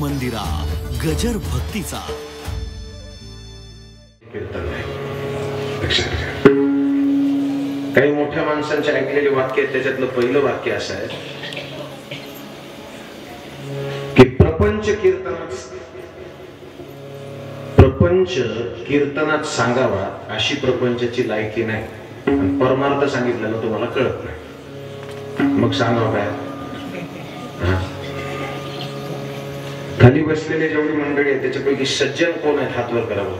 मंदिरा गजर भक्तीचा. काही मोठ्या माणसांचे ऐकलेले वाक्य आहेत त्याच्यातलं पहिलं वाक्य असं आहे की प्रपंच कीर्तनात प्रपंच कीर्तनात सांगावा अशी प्रपंचाची लायकी नाही. परमार्थ सांगितलेलं तुम्हाला कळत नाही. मग सांगावं काय हा? खाली बसलेले जेवढी मंडळी आहेत त्याच्यापैकी सज्जन कोण आहेत हातवर करावं?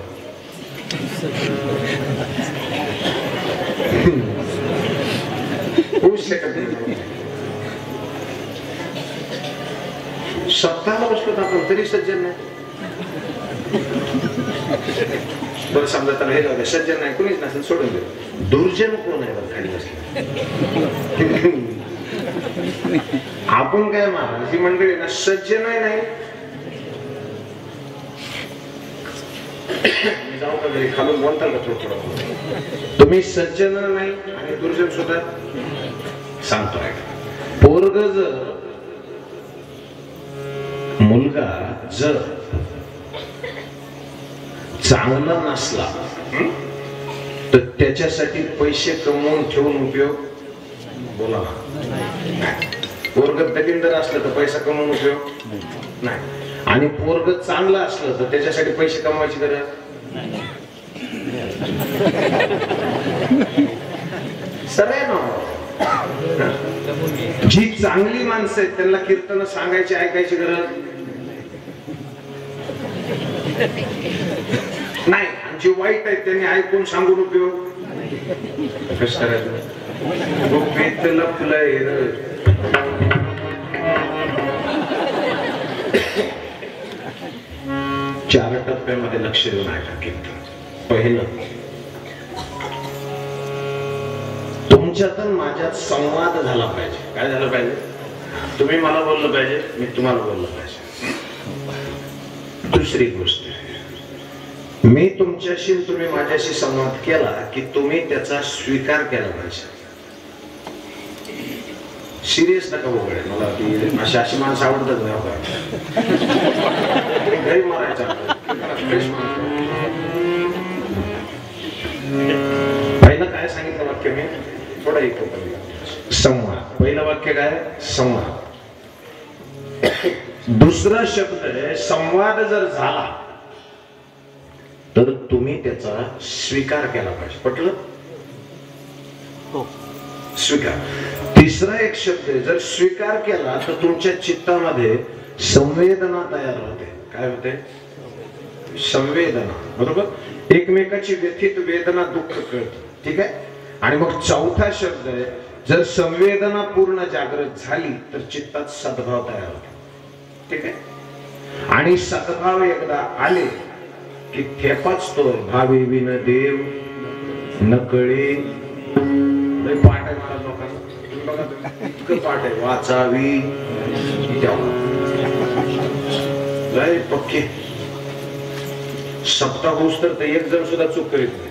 होऊच शकत नाही सप्ताहाला बसलो तर आपण तरी सज्जन नाही. बरं समजा त्याला हे जाऊ सज्जन नाही कुणीच नसेल सोडून दे. दुर्जन कोण आहे बरं खाली बसले आपण काय महाराज ही मंडळी ना सज्जन आहे नाही मी जाऊ का घरी? खालून बोलताल का थोडं थोडं तुम्ही सज्जन नाही आणि दुर्जन सुद्धा? सांगतो पोरग जर मुलगा जर चांगला नसला तर त्याच्यासाठी पैसे कमवून ठेवून उपयोग बोला पोरग दलिंदर असलं तर पैसा कमवून उपयोग नाही. आणि पोरग चांगलं असलं तर त्याच्यासाठी पैसे कमवायची गरज? सरळ ना. जी चांगली माणसं आहेत त्यांना कीर्तन सांगायची ऐकायची गरज? नाही जे वाईट आहेत त्यांनी ऐकून सांगून उपयोग? कसं करायचं चार टप्प्यामध्ये लक्ष देऊन ऐका कीर्तन पहिलं तुमच्यातून माझ्यात संवाद झाला पाहिजे. काय झालं पाहिजे? तुम्ही मला बोललं पाहिजे मी तुम्हाला बोललं पाहिजे. दुसरी गोष्ट मी तुमच्याशी तुम्ही माझ्याशी संवाद केला की तुम्ही त्याचा स्वीकार केला पाहिजे. सिरियस नका वगैरे मला ती अशी अशी माणसं आवडतात नाही घरी मारायचा. पहिलं काय सांगितलं वाक्य मी? थोडं एक संवाद. पहिलं वाक्य काय? संवाद. दुसरा शब्द आहे संवाद जर झाला तर तुम्ही त्याचा स्वीकार केला पाहिजे. पटलं? स्वीकार. तिसरा एक शब्द आहे जर स्वीकार केला तर तुमच्या चित्तामध्ये संवेदना तयार होते. काय होते संवेदना बरोबर? एकमेकाची व्यथित वेदना दुःख कळत ठीक आहे? आणि मग चौथा शब्द आहे जर संवेदना पूर्ण जागृत झाली तर चित्तात सद्भाव तयार होतो ठीक आहे? आणि सद्भाव एकदा आले की खेपाच तो भावी विन देव न कळे. पाठ आहे मला लोकांना बघा इतकं पाठ आहे वाचावी. तेव्हा. लय पक्के. सप्ताह होऊस तर एक जण सुद्धा चूक करीत नाही.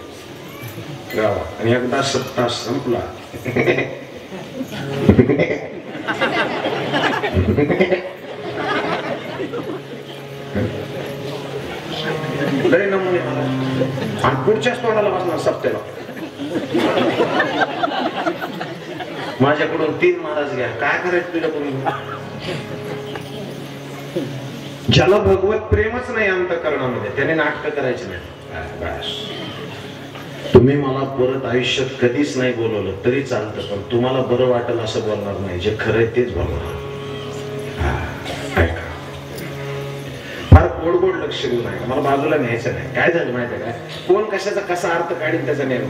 गावात आणि एकदा सप्ताह संपला. लय नमुने. आणि पुढच्याच तोंडाला बसणार सप्त्याला माझ्याकडून तीन महाराज घ्या. काय करायचं तुझ्याकडून? ज्याला भगवत प्रेमच नाही अंतकरणामध्ये त्याने नाटक करायचे नाही. तुम्ही मला परत आयुष्यात कधीच नाही बोलवलं तरी चालतं पण तुम्हाला बरं वाटेल असं बोलणार नाही. जे खरं आहे तेच बोलणार. हा, फार गोड गोड लक्ष देऊ नका. मला बाजूला न्यायचं नाही. काय झालं माहिती काय कोण कशाचा कसा अर्थ काढील त्याचा नेम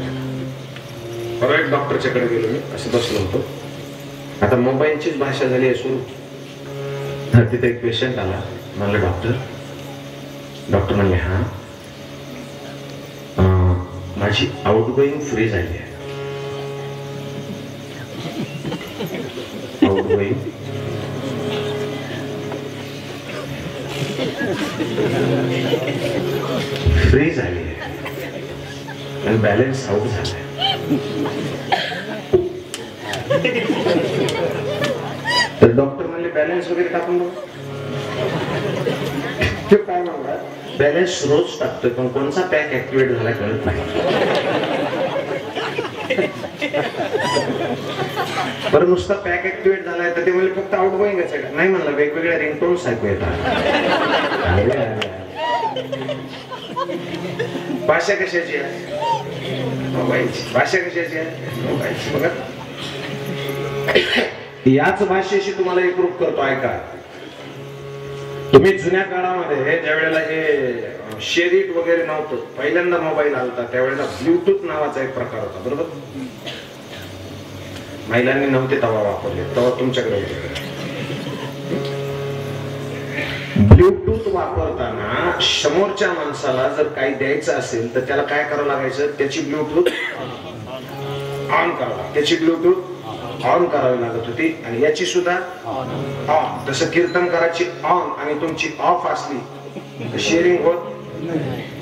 परवा एक डॉक्टरच्याकडे गेलो मी. असं बसलो होतो. आता मोबाईलचीच भाषा झाली आहे सुरू. तिथे एक पेशंट आला. म्हणलं डॉक्टर डॉक्टर म्हणले हा माझी आउटगोईंग फ्री झाली आहे आउटगोईंग फ्री झाली आहे आणि बॅलन्स आउट झालाय तर डॉक्टर म्हणले बॅलन्स वगैरे टाकून बघ ते काय म्हणतात बॅलन्स रोज टाकतोय पण कोणचा पॅक ऍक्टिव्हेट झाला कळत नाही. बरं नुसता पॅक ऍक्टिव्हेट झालाय तर ते म्हणजे फक्त आउट गोईंग आहे का? नाही म्हणलं वेगवेगळ्या रिंगटोन्स ऐकू येतात. भाषा कशाची आहे? भाषा कशाची आहे? बघा. याच भाषेशी तुम्हाला एकरूप करतो ऐका. तुम्ही जुन्या काळामध्ये त्यावेळेला हे शेरीट वगैरे नव्हतं पहिल्यांदा मोबाईल आला होता त्यावेळेला ब्लूटूथ नावाचा एक प्रकार होता बरोबर? महिलांनी नव्हते तवा वापरले तवा तुमच्याकडे होते. ब्लूटूथ वापरताना समोरच्या माणसाला जर काही द्यायचं असेल तर त्याला काय करावं लागायचं? त्याची ब्लूटूथ ऑन करावा त्याची ब्लूटूथ ऑन करावी लागत होती आणि याची सुद्धा ऑन जसं कीर्तन करायची ऑन आणि तुमची ऑफ असली शेअरिंग होत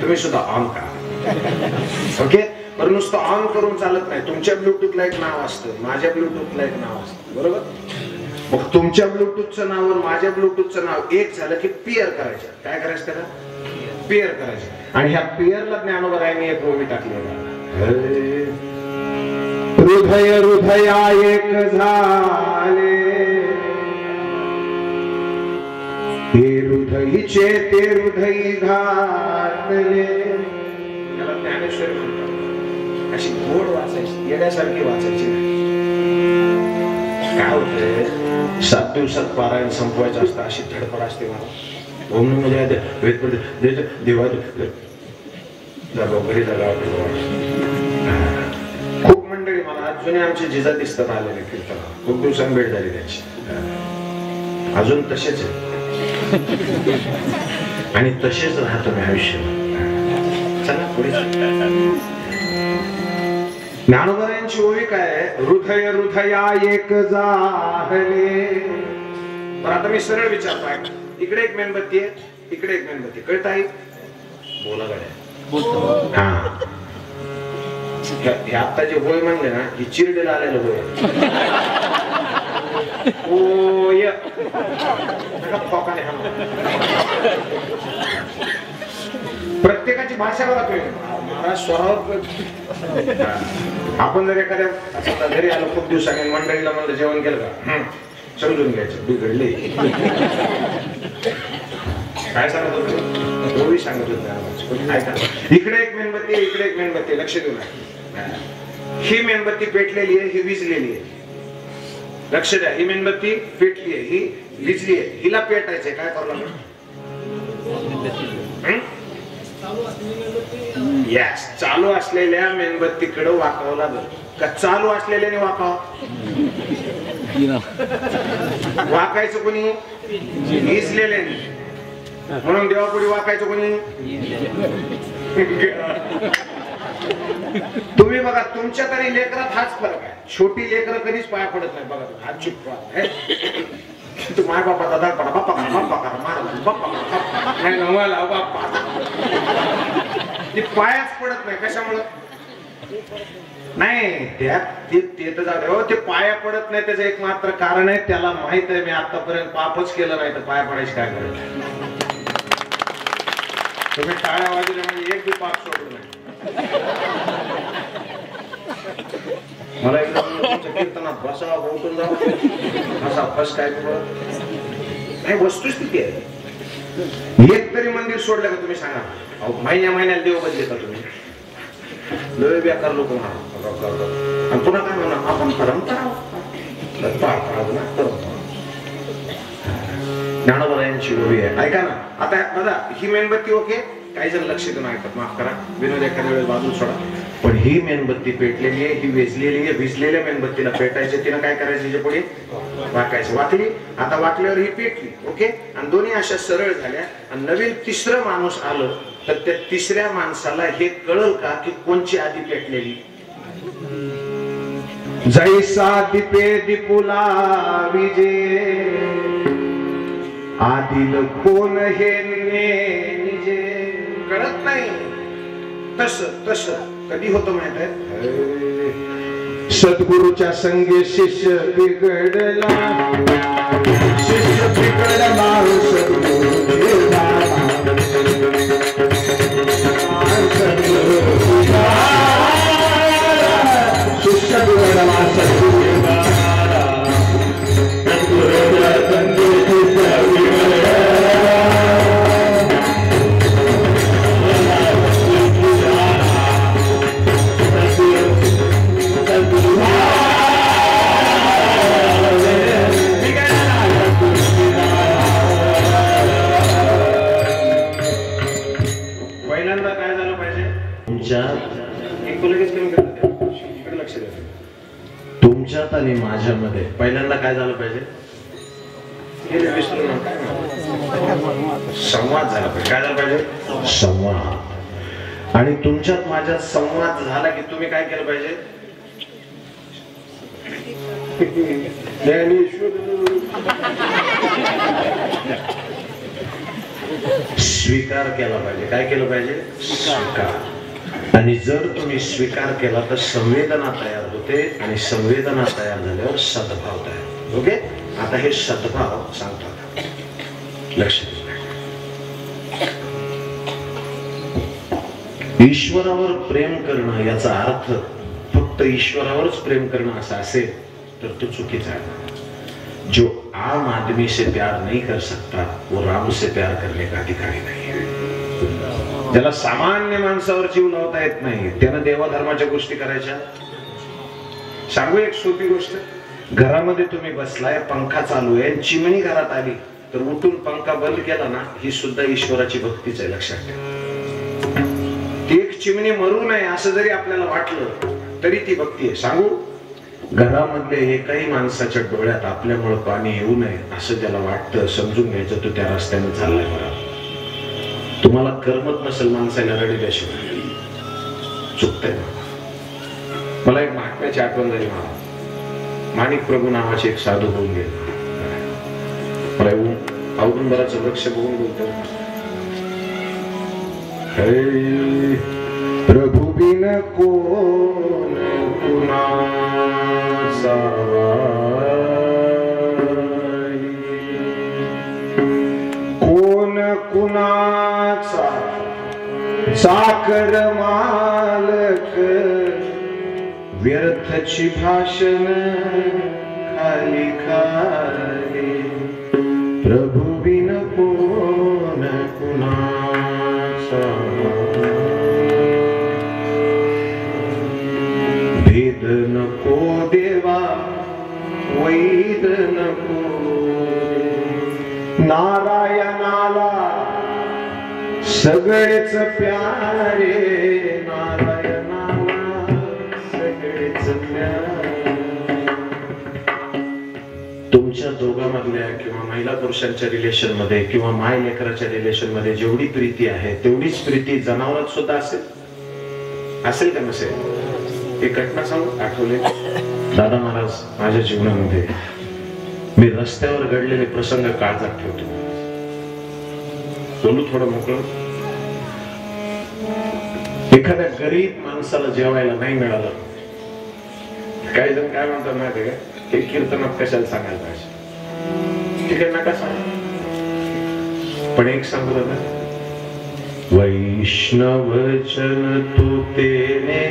तुम्ही सुद्धा ऑन करा. ओके बरं नुसतं ऑन करून चालत नाही. तुमच्या ब्लूटूथला एक नाव असतं. माझ्या ब्लूटूथला एक नाव असतं. बरोबर? मग तुमच्या ब्लूटूथचं नाव माझ्या ब्लूटूथचं नाव एक झालं की पेअर करायचं. काय करायचं त्याला? पेअर करायचं. आणि ह्या पेअरला ज्ञानोबरायांनी एक ओवी टाकली. हृदय हृदया एक झाले. ते हृदयीचे ते हृदय घातले. म्हणतात. अशी गोड वाचायची येण्यासारखी वाचायची नाही. काय होत सात दिवसात पारायण संपवायचं असतं अशी धडपड असते मला ओम म्हणजे देवा घरी जागा जुने आमचे जिजा दिसतात आलेले कीर्तन. खूप दिवसांनी भेट झाली त्यांची. अजून तसेच आहे आणि तसेच राहतो मी आयुष्य चला पुढे ज्ञानोदरांची ओळी काय? हृदय हृदया एक जाहले. बरं आता मी सरळ विचारतो. इकडे एक मेणबत्ती आहे इकडे एक मेणबत्ती कळत आहे बोला गड्या. हा. हे- आता जे होय म्हणले ना ही चिरडेला आलेलं होय. प्रत्येकाची भाषा बघा तुम्ही. महाराज स्वरावर आपण जर एखाद्या घरी आलो खूप दिवसांनी मंडळीला म्हणलं जेवण केलं का? समजून घ्यायचं. बिघडले. काय सांगत होतो? सांगत होते? इकडे एक मेणबत्ती इकडे एक मेणबत्ती. लक्ष देऊ नका. ही मेणबत्ती पेटलेली आहे ही विजलेली आहे. लक्ष द्या ही मेणबत्ती पेटली आहे ही विजली आहे. हिला पेटायचंय काय करावं लागेल? यस चालू असलेल्या मेणबत्तीकडे वाकावं लागेल. का चालू असलेल्याने वाकावं? वाकायचं कोणी? विजलेल्याने. म्हणून देवापुढे वाकायचं कोणी? तुम्ही बघा तुमच्या तरी लेकरात हाच फरक आहे. छोटी लेकरं कधीच पाया पडत नाही बघा तुम्ही. हात चुप तू माय बापा दादा पडा बाप्पा करा बाप्पा करा मार बाप्पा करा नाही बाप्पा ती पायाच पडत नाही कशामुळं? नाही त्यात ते ते तर जाऊ हो ते पाया पडत नाही त्याचं एक मात्र कारण आहे त्याला माहीत आहे मी आतापर्यंत पापच केलं नाही तर पाया पडायची काय गरज तुम्ही टाळ्या वाजवल्या म्हणजे एक बी पाप सोडलं नाही. बसा बहुतून जाऊ असा फर्स्ट काय नाही वस्तुस्थिती आहे. एक तरी मंदिर सोडलं का तुम्ही सांगा? अहो, महिन्या महिन्याला देव बदले का तुम्ही लय व्याकार लोक आणि पुन्हा काय म्हणा? आपण परंपरा तर पाळ ना? ज्ञानोबरायांची उभी आहे. ऐका ना. आता दादा ही मेणबत्ती ओके? काही जण लक्ष देऊन ऐकत माफ करा. विनोद एखाद्या वेळेस बाजूला सोडा. पण ही मेणबत्ती पेटलेली आहे ही वेचलेली आहे विजलेल्या मेणबत्तीला पेटायचे तिनं काय करायचं हिच्या पुढे? वाकायचं. वाकली आता वाकल्यावर ही पेटली ओके? आणि दोन्ही अशा सरळ झाल्या. आणि नवीन तिसरं माणूस आलं तर त्या तिसऱ्या माणसाला हे कळल का की कोणची आधी पेटलेली? जैसा दिपे दिपुला विजे आदिल कोण हे निजे? कळत नाही. तस तस. कधी होतो माहीत आहे सद्गुरूच्या संगे शिष्य बिघडला. शिष्य बिघडला सद्गुरू शिष्य बिघडला सद्गुरू काय झालं पाहिजे? हे विसरू नका. संवाद झाला पाहिजे. काय झालं पाहिजे? संवाद. आणि तुमच्यात माझ्यात संवाद झाला की तुम्ही काय केलं पाहिजे? स्वीकार केला पाहिजे. काय केलं पाहिजे? स्वीकार. आणि जर तुम्ही स्वीकार केला तर संवेदना तयार होते आणि संवेदना तयार झाल्यावर सद्भाव तयार ओके आता हे सद्भाव सांगतो आता. लक्ष ईश्वरावर प्रेम करणं याचा अर्थ फक्त ईश्वरावरच प्रेम करणं असं असेल तर तो चुकीचा आहे. जो आम आदमी से प्यार नहीं कर सकता वो राम से प्यार करने का अधिकारी नाही ज्याला सामान्य माणसावर जीव लावता येत नाही त्यानं देवाधर्माच्या गोष्टी करायच्या. सांगू एक सोपी गोष्ट? घरामध्ये तुम्ही बसलाय पंखा चालू आहे आणि चिमणी घरात आली तर उठून पंखा बंद केला ना ही सुद्धा ईश्वराची भक्तीच आहे लक्षात ठेवा. ती एक चिमणी मरू नये असं जरी आपल्याला वाटलं तरी ती भक्ती आहे. सांगू? घरामध्ये हे काही माणसाच्या डोळ्यात आपल्यामुळे पाणी येऊ नये असं त्याला वाटतं समजून घ्यायचं तो त्या रस्त्याने चाललाय मला तुम्हाला करमत नसेल माणसाला रडल्याशिवाय. चुकतंय. मला एक महात्म्याची आठवण झाली मला माणिक प्रभू नावाचे एक साधू होऊन गेले. मला औदुंबराचं वृक्ष बघून बोलतो. हे प्रभु बिन कोण कोण कुणाचा साकर मा व्यर्थची भाषण खाली खाले. प्रभु बिन कोण कुणाचा? भेद नको देवा वैद नको. नारायणाला सगळेच प्यारे. तुमच्या किंवा महिला पुरुषांच्या रिलेशनमध्ये किंवा माय लेकराच्या रिलेशनमध्ये जेवढी प्रीती आहे तेवढीच प्रीती जनावरात सुद्धा असेल. असेल का नसेल? एक घटना सांगू? आठवले दादा महाराज माझ्या जीवनामध्ये मी रस्त्यावर घडलेले प्रसंग काळजात ठेवतो. बोलू थोडं मोकळं? एखाद्या गरीब माणसाला जेवायला नाही मिळालं. काही जण काय म्हणतात माहिती आहे का? हे कीर्तनात कशाला सांगायला पाहिजे? आहे नका सांग पण एक सांगू दादा वैष्णव जन तू पीर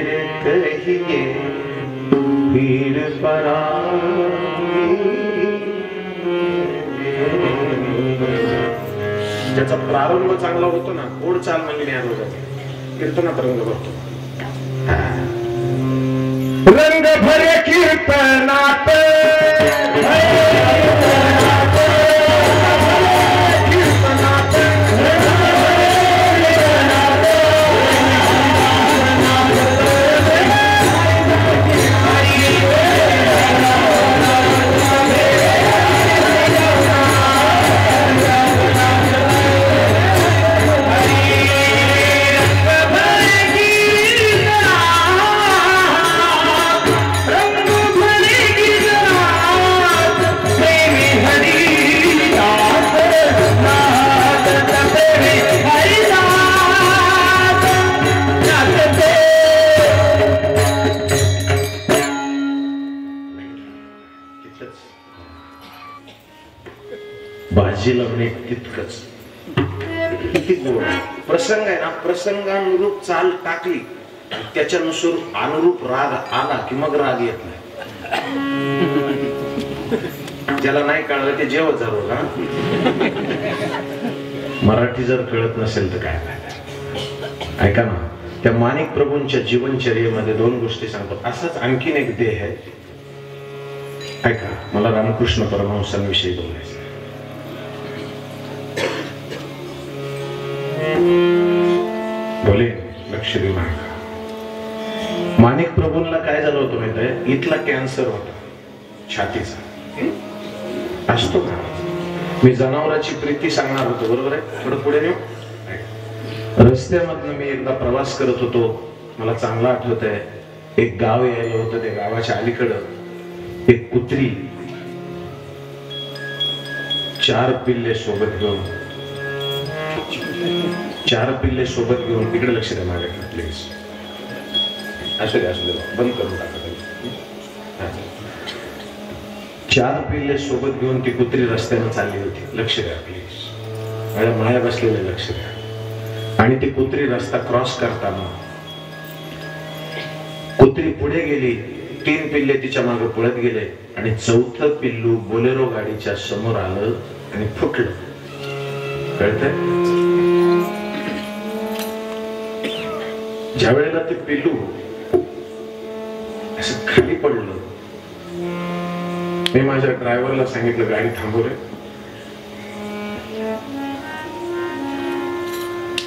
ज्याचा प्रारंभ चांगला होतो ना गोड चाल म्हणजे ज्ञान होतं कीर्तनात रंग भरतो. रंग भरे कीर्तनात. भाजी लावणे तितकंच. किती गोड. प्रसंग आहे ना प्रसंगानुरूप चाल टाकली त्याच्यानुसार अनुरूप राग आला की मग राग येत नाही. ज्याला नाही कळलं ते जेवत झालं ना मराठी जर कळत नसेल तर काय फायदा? ऐका ना त्या माणिक प्रभूंच्या जीवनचर्येमध्ये दोन गोष्टी सांगतो. असाच आणखीन एक देह आहे. ऐका मला रामकृष्ण परमहंसांविषयी बोलायचं बोले लक्ष देऊ नका. माणिक प्रभूंना काय झालं होतं माहीत आहे इथला कॅन्सर होता. छातीचा. असतो का? मी जनावराची प्रीती सांगणार होतो बरोबर आहे? थोडं पुढे नेऊ. रस्त्यामधनं मी एकदा प्रवास करत होतो. मला चांगलं आठवत आहे एक गाव यायला होतं त्या गावाच्या अलीकडं. एक कुत्री. चार पिल्ले सोबत घेऊन चार पिल्ले सोबत घेऊन तिकडे लक्ष द्या माझ्याकडे प्लीज असू द्या असू द्या. बंद करून टाका चार पिल्ले सोबत घेऊन ती कुत्री रस्त्यानं चालली होती. लक्ष द्या प्लीज माझ्या माया बसलेले लक्ष द्या. आणि ती कुत्री रस्ता क्रॉस करताना कुत्री पुढे गेली. तीन पिल्ले तिच्यामागे पळत गेले. आणि चौथं पिल्लू बोलेरो गाडीच्या समोर आलं आणि फुटलं. कळतंय? ज्या वेळेला ते पिल्लू असं खाली पडलं. मी माझ्या ड्रायव्हरला सांगितलं गाडी थांबवले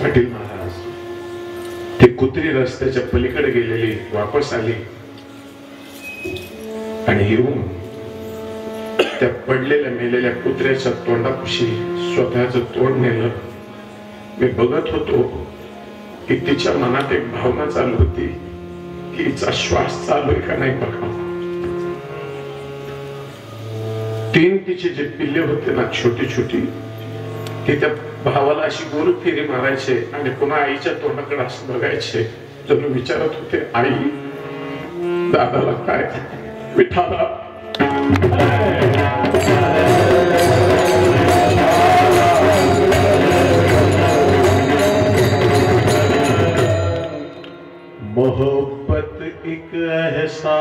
पाटील महाराज ते कुत्री रस्त्याच्या पलीकडे गेलेली वापस आली आणि येऊन त्या पडलेल्या मेलेल्या कुत्र्याच्या तोंडापाशी स्वतःच तोंड नेलं. मी बघत होतो की तिच्या मनात एक भावना चालू होती की हिचा श्वास चालू आहे का नाही बघा. तीन तिचे जे पिल्ले होते ना छोटी छोटी ते त्या भावाला अशी गोल फेरी मारायचे आणि पुन्हा आईच्या तोंडाकडे असं बघायचे. तर मी विचारत होते आई दादाला काय? विठाला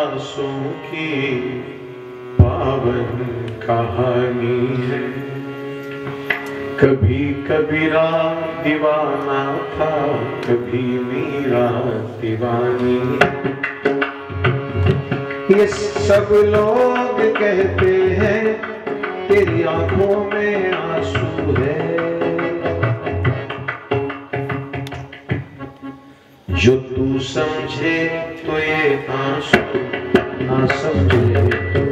एहसासों की पावन कहानी है। कभी कबीरा दीवाना था, कभी मीरा दीवानी ये सब लोग कहते हैं, तेरी आँखों में आँसू है। जो तू समझे तो ये आंसू ना समझे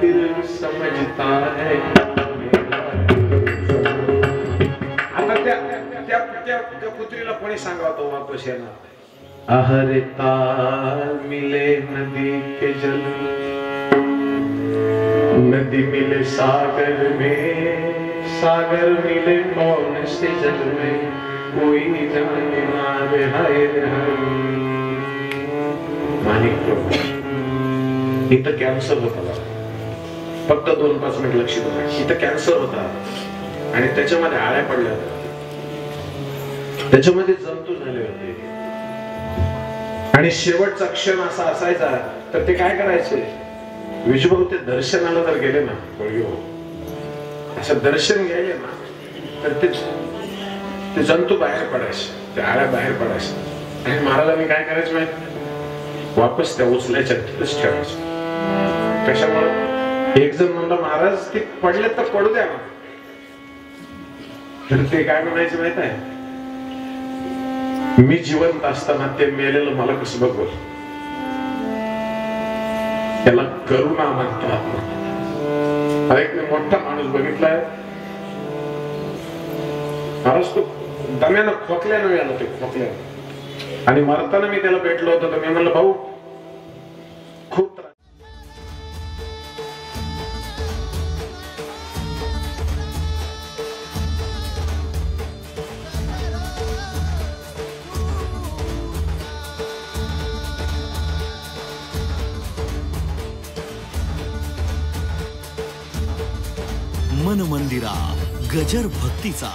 दिल समझता है। मेरा दिल समझता आता त्या त्या त्या त्या कुत्रीला कोणी सांगावं तो वापस येणार? अहरे तार मिले नदी के जल। नदी मिले सागर में सागर मिले कौन से जल में। कोई जाने ना रे हाय माणिक प्रभू इथं कॅन्सर होता बघा. फक्त दोन पाच मिनिट लक्ष द्या इथं कॅन्सर होता. आणि त्याच्यामध्ये आळ्या पडल्या. होत्या त्याच्यामध्ये जंतू झाले होते. आणि शेवटचा क्षण असा असायचा तर ते काय करायचे? विजभाऊ ते दर्शनाला जर गेले ना कोळीभाऊ हो. असं दर्शन घ्यायले ना तर ते ते जंतू बाहेर पडायचे ते आळ्या बाहेर पडायचे. आणि महाराजांनी काय करायचं माहीत? वापस त्या उचल्याच्या तिथेच ठेवायचं. कशामुळे? एक जण म्हणलं महाराज ते पडले तर पडू द्या तर ते काय म्हणायचे माहीत आहे? मी जिवंत असताना ते मेलेलं मला कसं बघवल? त्याला करुणा म्हणतात अरे एक मोठा माणूस बघितलाय. महाराज तो दम्यानं खोकल्यानं याला ते खोकल्यानं. आणि मरताना मी त्याला भेटलो होतो तर मी म्हणलं भाऊ गजर भक्तीचा